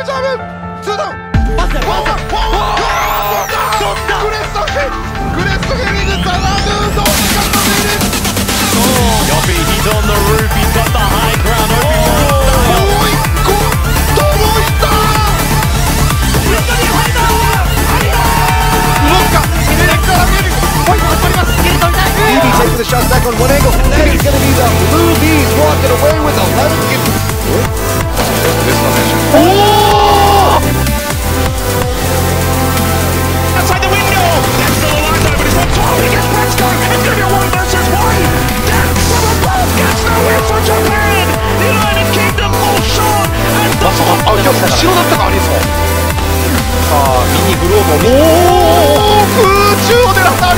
투자하면 투당 맞다 맞다 와 좋다 그랬어 그랬어 행위는 잘하는 he's on the roof, he's got the high ground, shot back on one angle. He's going to be the blue bees walking away ミニグローブをもう空中を狙った。